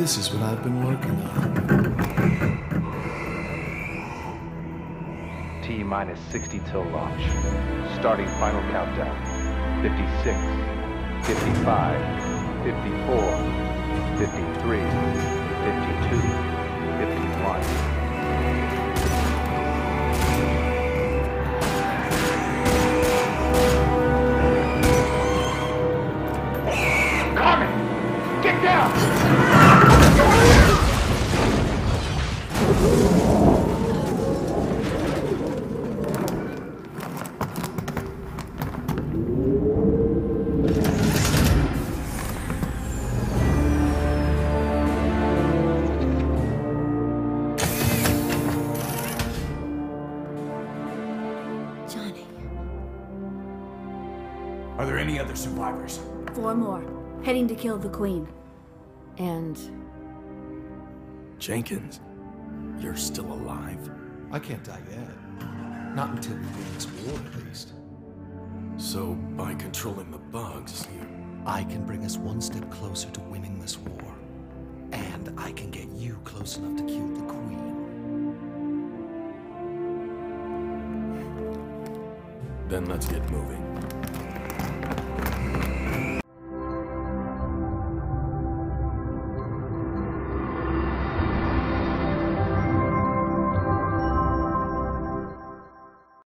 I've been working on. T minus 60 till launch. Starting final countdown. 56, 55, 54, 53, 52, 51. Are there any other survivors? Four more. Heading to kill the queen. And Jenkins, you're still alive? I can't die yet. Not until we win this war, at least. So, by controlling the bugs, you. I can bring us one step closer to winning this war. And I can get you close enough to kill the Queen. Then let's get moving.